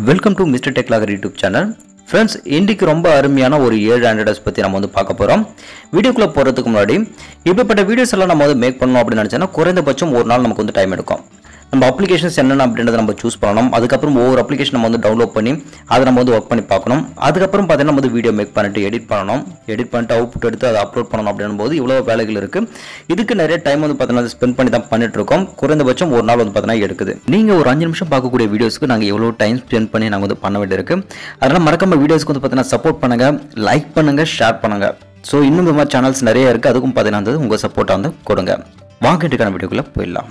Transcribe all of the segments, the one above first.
Welcome to mister Techlogger YouTube channel friends இன்றைக்கு ரொம்ப அருமையான ஒரு ஏழு ஆண்ட்ராய்டஸ் பற்றி நம்ம வந்து பார்க்க போகிறோம் வீடியோக்குள்ளே போகிறதுக்கு முன்னாடி இப்படிப்பட்ட வீடியோஸ் எல்லாம் நம்ம வந்து மேக் பண்ணணும் அப்படின்னு நினச்சோன்னா குறைந்தபட்சம் ஒரு நாள் நமக்கு வந்து டைம் எடுக்கும். நம்ம அப்ளிகேஷன்ஸ் என்னென்ன அப்படின்றத நம்ம சூஸ் பண்ணணும். அதுக்கப்புறம் ஒவ்வொரு அப்ளிகேஷன் நம்ம வந்து டவுன்லோட் பண்ணி அதை நம்ம வந்து ஒர்க் பண்ணி பார்க்கணும். அதுக்கப்புறம் பார்த்தீங்கன்னா நம்ம வந்து வீடியோ மேக் பண்ணிட்டு எடிட் பண்ணணும். எடிட் பண்ணிட்டு அவுட்புட் எடுத்து அதை அப்லோட் பண்ணணும் அப்படின்னும் போது இவ்வளோ வேலைகள் இருக்குது இதுக்கு நிறைய டைம் வந்து பார்த்தீங்கன்னா ஸ்பெண்ட் பண்ணி தான் பண்ணிட்டு இருக்கோம். குறைந்தபட்சம் ஒரு நாள் வந்து பார்த்தீங்கன்னா எடுக்குது. நீங்கள் ஒரு அஞ்சு நிமிஷம் பார்க்கக்கூடிய வீடியோஸ்க்கு நாங்கள் எவ்வளோ டைம் ஸ்பெண்ட் பண்ணி நாங்கள் வந்து பண்ண வேண்டியிருக்கு. அதனால் மறக்காம வீடியோஸ்க்கு வந்து பார்த்தீங்கன்னா சப்போர்ட் பண்ணுங்கள் லைக் பண்ணுங்கள் ஷேர் பண்ணுங்கள் ஸோ இன்னும் இந்த மாதிரி சேனல்ஸ் நிறைய இருக்குது அதுக்கும் பார்த்தீங்கன்னா உங்கள் சப்போர்ட்டை வந்து கொடுங்க. வாங்கிட்டுக்கான வீடியோக்குள்ளே போயிடலாம்.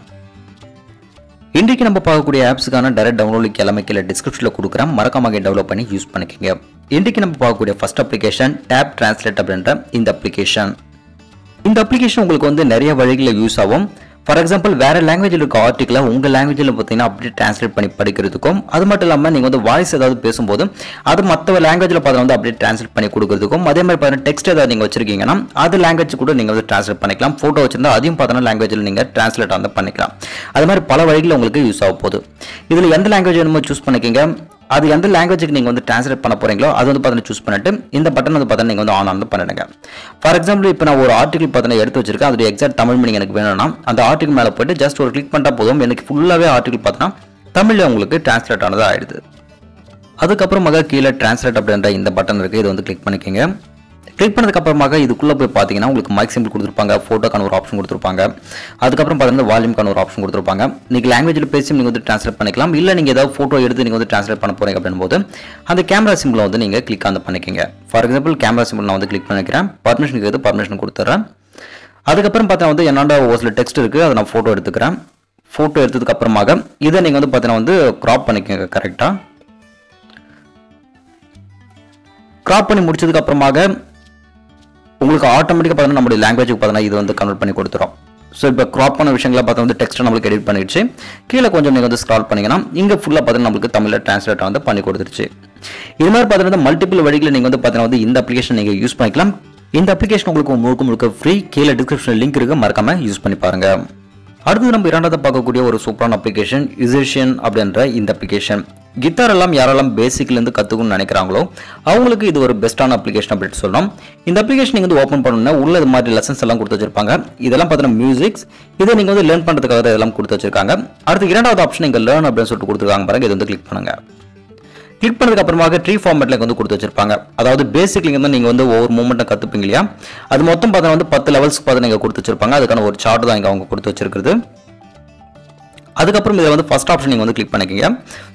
இன்றைக்கு நம்ம பார்க்கக்கூடிய ஆப்ஸுக்கான டைரக்ட் டவுன்லோட் லிங்க் எல்லாமே கீழே டிஸ்கிரிப்ஷனில் கொடுக்குறேன். மறக்காம டெவலப் பண்ணி யூஸ் பண்ணிக்கோங்க. இன்றைக்கு நம்ம பார்க்கக்கூடிய ஃபர்ஸ்ட் அப்ளிகேஷன் டேப் டிரான்ஸ்லேட் அப்படின்ற இந்த அப்ளிகேஷன் இந்த அப்ளிகேஷன் உங்களுக்கு வந்து நிறைய வழிகளில் யூஸ் ஆகும். ஃபார் எக்ஸாம்பிள் வேற லாங்குவேஜில் இருக்க ஆர்டிக்கலை உங்கள் லாங்குவேஜில் பார்த்தீங்கன்னா அப்படியே டிரான்ஸ்லேட் பண்ணி படிக்கிறதுக்கும் அது மட்டும் இல்லாமல் நீங்கள் வந்து வாய்ஸ் ஏதாவது பேசும்போது அது மற்ற லாங்குவேஜில் பார்த்தா வந்து அப்படியே டிரான்ஸ்லேட் பண்ணி கொடுக்கறதுக்கும் அதே மாதிரி பார்த்தீங்கன்னா டெக்ஸ்ட் ஏதாவது நீங்கள் வச்சிருக்கீங்கன்னா அது லாங்குவேஜ் கூட நீங்கள் வந்து டிரான்ஸ்லேட் பண்ணிக்கலாம். ஃபோட்டோ வச்சிருந்தா அதையும் பார்த்தோன்னா லாங்குவேஜில் நீங்கள் டிரான்ஸ்லேட் வந்து பண்ணிக்கலாம். அது மாதிரி பல வழிகளில் உங்களுக்கு யூஸ் ஆக போகுது. இதில் எந்த லாங்குவேஜ் வேணுமோ சூஸ் பண்ணிக்கிங்க. அது எந்த லாங்குவேஜுக்கு நீங்கள் வந்து டிரான்ஸ்லேட் பண்ண போகிறீங்களோ அது வந்து பார்த்தீங்கன்னா சூஸ் பண்ணிட்டு இந்த பட்டன் வந்து பார்த்தீங்கன்னா நீங்கள் வந்து ஆன் ஆன் பண்ணிடுங்க. ஃபார் எக்ஸாம்பிள் இப்போ நான் ஒரு ஆர்டிகல் பார்த்தீங்கன்னா எடுத்து வச்சிருக்கேன். அதோட எக்ஸாக்ட் தமிழ் மீனிங் எனக்கு வேணும்னா அந்த ஆர்டிகல் மேலே போயிட்டு ஜஸ்ட் ஒரு கிளிக் பண்ணிட்டா போதும். எனக்கு ஃபுல்லாகவே ஆர்டிகல் பார்த்தீங்கன்னா தமிழில் உங்களுக்கு டிரான்ஸ்லேட் ஆனதாக ஆயிடுது. அதுக்கப்புறமாக கீழே டிரான்ஸ்லேட் அப்படின்ற இந்த பட்டன் இருக்குது இது வந்து கிளிக் பண்ணிக்கோங்க. கிளிக் பண்ணதுக்கு அப்புறமாக இதுக்குள்ளே போய் பார்த்தீங்கன்னா உங்களுக்கு மைக் சிம்பிள் கொடுத்துருப்பாங்க ஃபோட்டோக்கான ஒரு ஆப்ஷன் கொடுத்துருப்பாங்க. அதுக்கப்புறம் பார்த்தீங்கன்னா வால்யூம்க்கான ஒரு ஆப்ஷன் கொடுத்துருப்பாங்க. நீங்கள் லாங்குவேஜில் பேசி நீங்கள் வந்து ட்ரான்ஸ்லேட் பண்ணிக்கலாம். இல்லை நீங்கள் ஏதாவது ஃபோட்டோ எடுத்து நீங்கள் வந்து ட்ரான்ஸ்லேட் பண்ண போகிறீங்க அப்படின்போது அந்த கேமரா சிம்பிளை வந்து நீங்கள் கிளிக் வந்து பண்ணிக்கோங்க. ஃபார் எக்ஸாம்பிள் கேமரா சிம்பிள் நான் வந்து கிளிக் பண்ணிக்கிறேன். பர்மிஷனுக்கு எது பர்மிஷன் கொடுத்துட்றேன் அதுக்கப்புறம் பார்த்தா வந்து என்னோட ஒரு சில டெக்ஸ்ட் இருக்குது அதை நான் ஃபோட்டோ எடுத்துக்கிறேன். ஃபோட்டோ எடுத்ததுக்கு அப்புறமாக இதை நீங்கள் வந்து பார்த்தீங்கன்னா வந்து க்ராப் பண்ணிக்கோங்க கரெக்டாக க்ராப் பண்ணி முடிச்சதுக்கு அப்புறமாக உங்களுக்கு ஆட்டோமேட்டிக்காக பார்த்தீங்கன்னா நம்மளுடைய லாங்குவேஜுக்கு பார்த்தீங்கன்னா இது வந்து கன்வெர்ட் பண்ணி கொடுத்துரும். ஸோ இப்போ க்ராப் பண்ண விஷயங்களை பார்த்தா வந்து டெக்ஸ்ட்டை நம்மளுக்கு எடிட் பண்ணிடுச்சு. கீழே கொஞ்சம் நீங்கள் வந்து ஸ்க்ரால் பண்ணிங்கன்னா இங்கே ஃபுல்லாக பார்த்தீங்கன்னா நம்மளுக்கு தமிழில் ட்ரான்ஸ்லேட் வந்து பண்ணி கொடுத்துருச்சு. இது மாதிரி பார்த்தீங்கன்னா மல்டிபிள் வழிகளில் நீங்கள் வந்து பார்த்தீங்கன்னா வந்து இந்த அப்ளிகேஷன் நீங்கள் யூஸ் பண்ணிக்கலாம். இந்த அப்ளிகேஷன் உங்களுக்கு முழுக்க முழுக்க ஃப்ரீ கீழே டிஸ்கிரிப்ஷன் லிங்க் இருக்கு. மறக்காம யூஸ் பண்ணி பாருங்க. அடுத்து நம்ம இரண்டாவது பார்க்கக்கூடிய ஒரு சூப்பரான அப்ளிகேஷன் இசேஷியன் அப்படின்ற இந்த அப்ளிகேஷன் கிட்டார் எல்லாம் யாரெல்லாம் பேசிக்லேருந்து கற்றுக்கணும்னு நினைக்கிறாங்களோ அவங்களுக்கு இது ஒரு பெஸ்ட்டான அப்ளிகேஷன் அப்படின்னு சொல்லலாம் இந்த அப்ளிகேஷன் நீங்கள் வந்து ஓப்பன் பண்ணணும்னா உள்ள இது மாதிரி லெசன்ஸ் எல்லாம் கொடுத்து வச்சிருப்பாங்க. இதெல்லாம் பார்த்தீங்கன்னா மியூசிக்ஸ் இதை நீங்கள் வந்து லேர்ன் பண்ணுறதுக்காக தான் இதெல்லாம் கொடுத்து வச்சிருக்காங்க. அடுத்து இரண்டாவது ஆப்ஷன் இங்கே லேர்ன் அப்படின்னு சொல்லிட்டு கொடுத்துருக்காங்க பாருங்க. இது வந்து கிளிக் பண்ணுங்க. கிளிக் பண்ணதுக்கு அப்புறமாக ட்ரீ ஃபார்மேட்ல வந்து கொடுத்து வச்சிருப்பாங்க. அதாவது பேசிக்லிங்க வந்து நீங்கள் வந்து ஒவ்வொரு மூமெண்ட்டும் கற்றுப்பீங்க இல்லையா? அது மொத்தம் பார்த்தா வந்து பத்து லெவல்ஸ் பார்த்து நீங்கள் கொடுத்து வச்சிருப்பாங்க. அதுக்கான ஒரு சார்ட் தான் இங்கே அவங்க கொடுத்து வச்சிருக்கிறது. அதுக்கப்புறம் இதில் வந்து ஃபர்ஸ்ட் ஆப்ஷன் நீங்கள் வந்து கிளிக் பண்ணிக்கோங்க.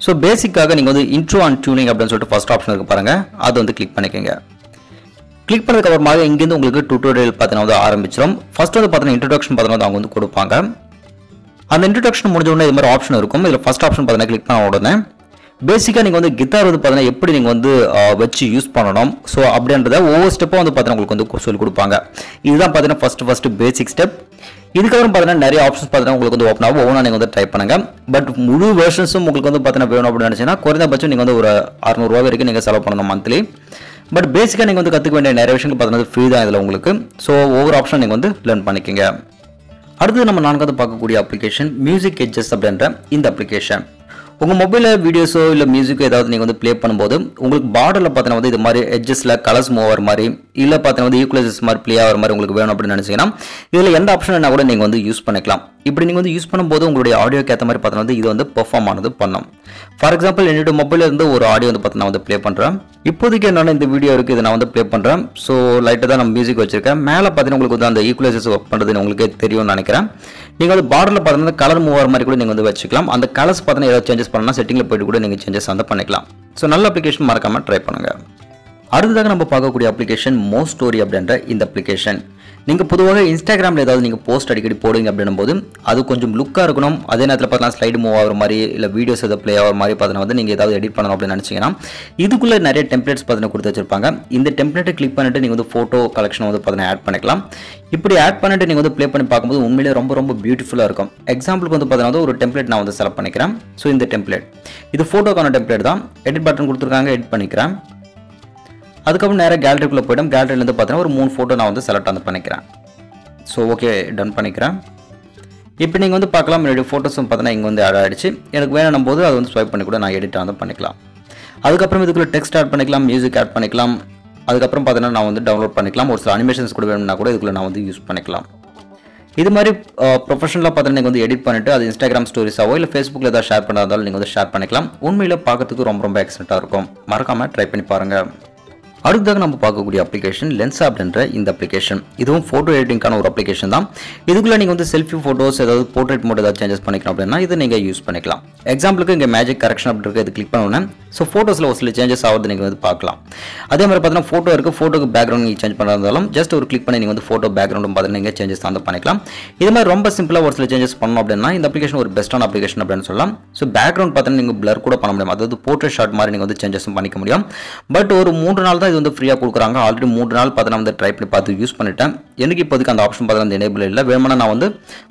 ஸோ பேசிக்காக நீங்கள் வந்து இன்ட்ரோ அண்ட் டியூனிங் அப்படின்னு சொல்லிட்டு ஃபஸ்ட் ஆப்ஷன் இருக்கு பாருங்கள் அதை வந்து கிளிக் பண்ணிக்கோங்க. கிளிக் பண்ணதுக்கு அப்புறமாக இங்கேருந்து உங்களுக்கு டியூட்டோரியல் பார்த்தீங்கன்னா வந்து ஆரம்பிச்சிடும் ஃபஸ்ட் வந்து பார்த்தீங்கன்னா இன்ட்ரடக்ஷன் பார்த்தீங்கன்னா அவங்க வந்து கொடுப்பாங்க. அந்த இன்ட்ரடக்ஷன் முடிஞ்ச உடனே இது மாதிரி ஆப்ஷன் இருக்கும். இதில் ஃபஸ்ட் ஆப்ஷன் பார்த்தீங்கன்னா கிளிக் பண்ண உடனே பேசிக்காக நீங்கள் வந்து கிட்டார் வந்து பார்த்தீங்கன்னா எப்படி நீங்கள் வந்து வச்சு யூஸ் பண்ணணும்? ஸோ அப்படின்றத ஒவ்வொரு ஸ்டெப்பும் வந்து பார்த்தீங்கன்னா உங்களுக்கு வந்து சொல்லி கொடுப்பாங்க. இதுதான் பார்த்தீங்கன்னா ஃபஸ்ட்டு ஃபஸ்ட்டு பேசிக் ஸ்டெப் இதுக்கப்புறம் பார்த்தீங்கன்னா நிறைய ஆப்ஷன்ஸ் பார்த்தீங்கன்னா உங்களுக்கு வந்து ஓப்பன் ஆகும். ஒவ்வொன்றா நீங்கள் வந்து ட்ரை பண்ணுங்க. பட் முழு வெர்ஷன்ஸும் உங்களுக்கு வந்து பார்த்தீங்கன்னா வேணும் அப்படின்னு நினச்சிங்கன்னா குறைந்தபட்சம் நீங்கள் வந்து ஒரு அறுநூறுவா வரைக்கும் நீங்கள் செலவு பண்ணணும் மந்த்லி பட் பேசிக்காக நீங்கள் வந்து கற்றுக்க வேண்டிய நிறைய விஷயங்கள் பார்த்தீங்கன்னா ஃப்ரீ தான் இதில் உங்களுக்கு. ஸோ ஒவ்வொரு ஆப்ஷன் நீங்கள் வந்து லேர்ன் பண்ணிக்கோங்க. அடுத்தது நம்ம நான்காவது பார்க்கக்கூடிய அப்ளிகேஷன் மியூசிக் எட்ஜஸ் அப்படின்ற இந்த அப்ளிகேஷன் உங்கள் மொபைலில் வீடியோஸோ இல்லை மியூசிக்கோ ஏதாவது நீங்கள் வந்து ப்ளே பண்ணும்போது உங்களுக்கு பார்டரில் பார்த்தீங்கன்னா வந்து இது மாதிரி எட்ஜஸில் கலர்ஸ் மூவ் ஆகிற மாதிரி இல்லை பார்த்தீங்கன்னா வந்து ஈக்குவலைசஸ் மாதிரி ப்ளே ஆகிற மாதிரி உங்களுக்கு வேணும் அப்படின்னு நினச்சிங்கன்னா இதில் எந்த ஆப்ஷன் என்ன கூட நீங்கள் வந்து யூஸ் பண்ணிக்கலாம். இப்படி நீங்கள் வந்து யூஸ் பண்ணும்போது உங்களுடைய ஆடியோக்கு ஏற்ற மாதிரி பார்த்தீங்கன்னா வந்து இது வந்து பெர்ஃபார்ம் ஆனது பண்ணும். ஃபார் எக்ஸாம்பிள் என்னோட மொபைலில் இருந்து ஒரு ஆடியோ வந்து பார்த்தீங்கன்னா வந்து ப்ளே பண்ணுறேன் இப்போதைக்கு என்னென்ன இந்த வீடியோ இருக்குது இதை நான் வந்து ப்ளே பண்ணுறேன் ஸோ லைட்டாக தான் நான் மியூசிக் வச்சிருக்கேன். மேலே பார்த்தீங்கன்னா உங்களுக்கு வந்து அந்த ஈக்குவலைசஸ் ஒர்க் பண்ணுறதுன்னு உங்களுக்கே தெரியும்னு நினைக்கிறேன். நீங்கள் வந்து பார்டரில் பார்த்தீங்கன்னா கலர் மூவ் ஆகிற மாதிரி கூட நீங்கள் வந்து வச்சுக்கலாம். அந்த கலர்ஸ் பார்த்தீங்கன்னா ஏதாவது சேஞ்சஸ் பண்ணலாம் செட்டிங்கில் போயிட்டு கூட நீங்கள் சேஞ்சஸ் வந்து பண்ணிக்கலாம். ஸோ நல்ல அப்ளிகேஷன் மறக்காமல் ட்ரை பண்ணுங்கள் அடுத்ததாக நம்ம பார்க்கக்கூடிய அப்ளிகேஷன் மோ ஸ்டோரி அப்படின்ற இந்த அப்ளிகேஷன் நீங்கள் பொதுவாக இன்ஸ்டாகிராமில் ஏதாவது நீங்கள் போஸ்ட் அடிக்கடி போடுங்க அப்படின்னும் போது அது கொஞ்சம் லுக்காக இருக்கணும். அதே நேரத்தில் பார்த்தீங்கன்னா ஸ்லைடு மூவ் ஆகிற மாதிரி இல்லை வீடியோஸ் எதாவது ப்ளே ஆகிற மாதிரி பார்த்தீங்கன்னா வந்து நீங்கள் ஏதாவது எடிட் பண்ணணும் அப்படின்னு நினச்சிங்கன்னா இதுக்குள்ளே நிறைய டெம்ப்ளேட்ஸ் பார்த்தீங்கன்னா கொடுத்து வச்சிருப்பாங்க. இந்த டெம்ப்ளேட்டை கிளிக் பண்ணிட்டு நீங்கள் வந்து ஃபோட்டோ கலெக்ஷன் வந்து பார்த்தீங்கன்னா ஆட் பண்ணிக்கலாம். இப்படி ஆட் பண்ணிட்டு நீங்கள் வந்து ப்ளே பண்ணி பார்க்கும்போது உண்மையிலே ரொம்ப ரொம்ப பியூட்டிஃபுல்லாக இருக்கும். எக்ஸாம்பிளுக்கு வந்து பார்த்தீங்கன்னா வந்து ஒரு டெம்ப்ளேட் நான் வந்து செலக்ட் பண்ணிக்கிறேன். ஸோ இந்த டெம்ப்ளேட் இது ஃபோட்டோக்கான டெம்ப்ளேட் தான். எடிட் பட்டன் கொடுத்துருக்காங்க எடிட் பண்ணிக்கிறேன். அதுக்கப்புறம் நேராக கேலரிக்குள்ளே போய்டும். கேலரியிலேருந்து பார்த்தீங்கன்னா ஒரு மூணு ஃபோட்டோ நான் வந்து செலக்ட் வந்து பண்ணிக்கிறேன். ஸோ ஓகே டன் பண்ணிக்கிறேன். இப்போ நீங்கள் வந்து பார்க்கலாம். என்னுடைய ஃபோட்டோஸும் பார்த்தீங்கன்னா இங்கே வந்து ஆட் ஆகிடுச்சு எனக்கு வேணும் போது அதை வந்து ஸ்வைப் பண்ணி கூட நான் எடிட் வந்து பண்ணிக்கலாம். அதுக்கப்புறம் இதுக்குள்ளே டெக்ஸ்ட் ஆட் பண்ணிக்கலாம் மியூசிக் ஆட் பண்ணிக்கலாம். அதுக்கப்புறம் பார்த்தீங்கன்னா நான் வந்து டவுன்லோட் பண்ணிக்கலாம். ஒரு சில அனிமேஷன்ஸ் கூட வேணும்னா கூட இதுக்குள்ளே நான் வந்து யூஸ் பண்ணிக்கலாம். இது மாதிரி ப்ரொஃபஷனலாக பார்த்தீங்கன்னா நீங்கள் வந்து எடிட் பண்ணிட்டு அது இன்ஸ்டாகிராம் ஸ்டோரிஸாவோ இல்லை ஃபேஸ்புக்கில் ஏதாவது ஷேர் பண்ணாதாலும் நீங்கள் வந்து ஷேர் பண்ணிக்கலாம். உண்மையில் பார்க்கறதுக்கு ரொம்ப ரொம்ப எக்ஸலண்ட்டாக இருக்கும். மறக்காமல் ட்ரை பண்ணி பாருங்கள் அடுத்ததாக நம்ம பார்க்கக்கூடிய அப்ளிகேஷன் லென்ஸ் அப்படின்ற இந்த அப்ளிகேஷன் இதுவும் ஃபோட்டோ எடிட்டிங்கான ஒரு அப்ளிகேஷன் தான். இதுக்குள்ளே நீங்கள் வந்து செல்ஃபி ஃபோட்டோஸ் ஏதாவது போர்ட்ரேட் மோட் ஏதாவது சேஞ்சஸ் பண்ணிக்கணும் அப்படின்னா இதை நீங்கள் யூஸ் பண்ணிக்கலாம். எக்ஸாம்பிளுக்கு இங்கே மேஜிக் கரெக்ஷன் அப்படி இது கிளிக் பண்ணோன்னே ஸோ ஃபோட்டோஸில் ஒரு சில சேஞ்சஸ் ஆகுது நீங்கள் வந்து பார்க்கலாம். அதே மாதிரி பார்த்தீங்கன்னா ஃபோட்டோ இருக்குது ஃபோட்டோக்கு பேக்ரவுண்ட் நீங்கள் சேஞ்ச் பண்ணுறதாலும் ஜஸ்ட் ஒரு கிளிக் பண்ணி நீங்கள் வந்து ஃபோட்டோ பேக்ரவுண்டும் பார்த்தீங்கன்னா நீங்கள் சேஞ்சஸ் தான் பண்ணிக்கலாம். இது மாதிரி ரொம்ப சிம்பிளாக ஒரு சில சேஞ்சஸ் பண்ணோம் அப்படின்னா இந்த அப்ளிகேஷன் ஒரு பெஸ்ட்டான அப்ளிகேஷன் அப்படின்னு சொல்லலாம். ஸோ பேக்ரவுண்ட் பார்த்தீங்கன்னா நீங்கள் பிளர் கூட பண்ண முடியும். அதாவது போர்ட்ரேட் ஷாட் மாதிரி நீங்கள் வந்து சேஞ்சஸும் பண்ணிக்க முடியும். பட் ஒரு மூன்று நாள் தான் இது வந்து ஃப்ரீயாக கொடுக்குறாங்க. ஆல்ரெடி மூன்று நாள் பார்த்தீங்கன்னா வந்து ட்ரை பண்ணி பார்த்து யூஸ் பண்ணிட்டேன். எனக்கு இப்போதைக்கு அந்த ஆப்ஷன் பார்த்தீங்கன்னா எனேபிள் இல்லை. வேணும்னா நான் வந்து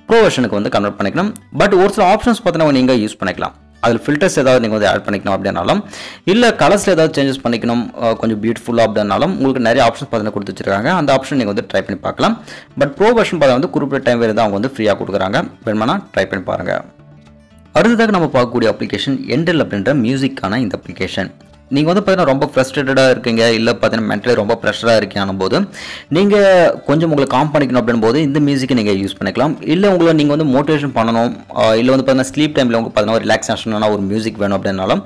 ப்ரோ வெர்ஷனுக்கு வந்து கன்வெர்ட் பண்ணிக்கணும் பட் ஒரு சில ஆப்ஷன்ஸ் பார்த்தீங்கன்னா நீங்கள் யூஸ் பண்ணிக்கலாம். அதில் ஃபில்டர்ஸ் ஏதாவது நீங்கள் வந்து ஆட் பண்ணிக்கணும் அப்படின்னாலும் இல்லை கலர்ஸில் ஏதாவது சேஞ்சஸ் பண்ணிக்கணும் கொஞ்சம் பியூட்டிஃபுல்லாக அப்படின்னாலும் உங்களுக்கு நிறைய ஆப்ஷன்ஸ் பார்த்தீங்கன்னா கொடுத்து வச்சிருக்காங்க. அந்த ஆப்ஷன் நீங்கள் வந்து ட்ரை பண்ணி பார்க்கலாம். பட் ப்ரோ வெர்ஷன் பார்த்தா வந்து குறிப்பிட்ட டைம் வரை தான் அவங்க வந்து ஃப்ரீயாக கொடுக்குறாங்க. வேணுமானா ட்ரை பண்ணி பாருங்கள் அடுத்ததாக நம்ம பார்க்கக்கூடிய அப்ளிகேஷன் எண்டல் அப்படின்ற மியூசிக்கான இந்த அப்ளிகேஷன் நீங்கள் வந்து பார்த்தீங்கன்னா ரொம்ப ஃப்ரஸ்ட்ரேட்டடாக இருக்கீங்க. இல்லை பார்த்தீங்கன்னா மென்டலி ரொம்ப ப்ரெஷராக இருக்கீங்க போது நீங்கள் கொஞ்சம் உங்களை காம் பண்ணிக்கணும் அப்படின் போது இந்த மியூசிக்கை நீங்கள் யூஸ் பண்ணிக்கலாம். இல்லை உங்களை நீங்கள் வந்து மோட்டிவேஷன் பண்ணணும். இல்லை வந்து பார்த்தீங்கன்னா ஸ்லீப் டைமில் உங்களுக்கு பார்த்தீங்கன்னா ரிலாக்ஸேஷனான ஒரு மியூசிக் வேணும் அப்படின்னாலும்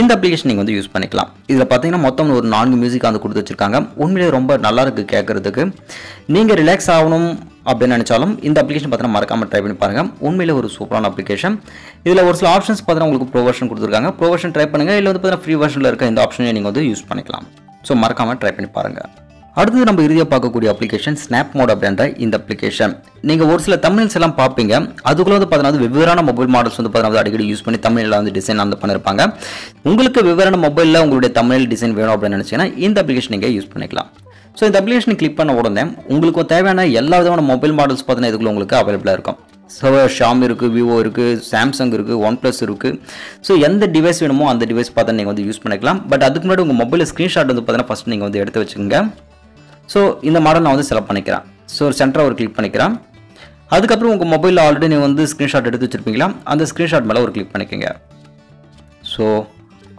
இந்த அப்ளிகேஷன் நீங்கள் வந்து யூஸ் பண்ணிக்கலாம். இதில் பார்த்தீங்கன்னா மொத்தம் ஒரு நான்கு மியூசிக் வந்து கொடுத்து வச்சிருக்காங்க. உண்மையிலேயே ரொம்ப நல்லா இருக்குது கேட்குறதுக்கு நீங்கள் ரிலாக்ஸ் ஆகணும். அப்படின்னு நினச்சாலும் இந்த அப்ளிகேஷன் பார்த்தீங்கன்னா மறக்காமல் ட்ரை பண்ணி பாருங்கள் உண்மையில் ஒரு சூப்பரான அப்ளிகேஷன் இதில் ஒரு சில ஆப்ஷன்ஸ் பார்த்தீங்கன்னா உங்களுக்கு ப்ரொவர்ஷன் கொடுத்துருக்காங்க. ப்ரொவர்ஷன் ட்ரை பண்ணுங்கள் இல்லை வந்து பார்த்தீங்கன்னா ஃப்ரீ வெர்ஷனில் இருக்க இந்த ஆப்ஷனை நீங்கள் வந்து யூஸ் பண்ணிக்கலாம். ஸோ மறக்காமல் ட்ரை பண்ணி பாருங்கள் அடுத்தது நம்ம இறுதியாக பார்க்கக்கூடிய அப்ளிகேஷன் ஸ்னாப் மோட் அப்படின்ற இந்த அப்ளிகேஷன் நீங்கள் ஒரு சில தமிழ்ஸ் எல்லாம் பார்ப்பீங்க. அதுக்குள்ள வந்து பார்த்தீங்கன்னா வெவ்வேறான மொபைல் மாடல்ஸ் வந்து பார்த்தீங்கன்னா அடிக்கடி யூஸ் பண்ணி தமிழில் வந்து டிசைன் வந்து பண்ணியிருப்பாங்க உங்களுக்கு வெவ்வேறான மொபைலில் உங்களுடைய தமிழ் டிசைன் வேணும் அப்படின்னு நினச்சிங்கன்னா இந்த அப்ளிகேஷன் நீங்கள் யூஸ் பண்ணிக்கலாம். ஸோ இந்த அப்ளிகேஷன் கிளிக் பண்ண உடனே உங்களுக்கு தேவையான எல்லா விதமான மொபைல் மாடல்ஸ் பார்த்தீங்கன்னா இதுக்குள்ள உங்களுக்கு அவைலபிளாக இருக்கும். ஸோ ஷாம் இருக்குது விவோ இருக்குது சாம்சங் இருக்குது ஒன் ப்ளஸ் இருக்குது ஸோ எந்த டிவைஸ் வேணுமோ அந்த டிவைஸ் பார்த்து நீங்கள் வந்து யூஸ் பண்ணிக்கலாம். பட் அதுக்கு முன்னாடி உங்கள் மொபைல் ஸ்க்ரீன்ஷாட் வந்து பார்த்தீங்கன்னா ஃபஸ்ட் நீங்கள் வந்து எடுத்து வச்சுக்கோங்க. ஸோ இந்த மாடல் நான் வந்து செலக்ட் பண்ணிக்கிறேன். ஸோ ஒரு ஒரு கிளிக் பண்ணிக்கிறேன். அதுக்கப்புறம் உங்கள் மொபைலில் ஆல்ரெடி நீங்கள் வந்து ஸ்க்ரீன்ஷாட் எடுத்து வச்சுருப்பீங்களா? அந்த ஸ்க்ரீன்ஷாட் மேலே ஒரு கிளிக் பண்ணிக்கோங்க. ஸோ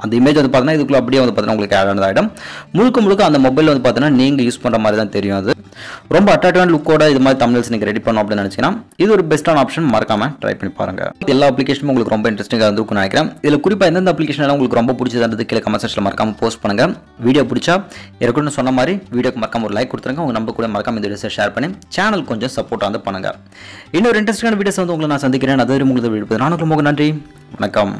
அந்த இமேஜ் வந்து பார்த்தீங்கன்னா இதுக்குள்ள அப்படியே வந்து பார்த்தீங்கன்னா உங்களுக்கு ஆட் ஆகிடும் முழுக்க முழுக்க அந்த மொபைல் வந்து பார்த்தீங்கன்னா நீங்கள் யூஸ் பண்ணுற மாதிரி தான் தெரியும் அது. ரொம்ப அட்ராக்டிவான லுக்கோட இது மாதிரி தமிழ்ஸ் நீங்கள் ரெடி பண்ணோம் அப்படின்னு நினச்சிங்கன்னா இது ஒரு பெஸ்ட்டான ஆப்ஷன் மறக்காம ட்ரை பண்ணி பாருங்க. எல்லா அப்ளிகேஷனும் உங்களுக்கு ரொம்ப இன்ட்ரெஸ்டிங்காக இருந்திருக்கும்னு நினைக்கிறேன். இதில் குறிப்பாக எந்தெந்த அப்ளிகேஷன் உங்களுக்கு ரொம்ப பிடிச்சதுன்றது கீழே கமெண்ட் செக்ஷனில் மறக்காம போஸ்ட் பண்ணுங்க. வீடியோ பிடிச்சா இருக்கணும்னு சொன்ன மாதிரி வீடியோக்கு மறக்காம ஒரு லைக் கொடுத்துருங்க. உங்கள் நம்ப கூட மறக்காம இந்த வீடியோஸை ஷேர் பண்ணி சேனல் கொஞ்சம் சப்போர்ட் வந்து பண்ணுங்க. இன்னொரு இன்ட்ரெஸ்டிங்கான வீடியோஸ் வந்து உங்களை நான் சந்திக்கிறேன். அது உங்களுக்கு வீடியோ நான் உங்களுக்கு நன்றி. வணக்கம்.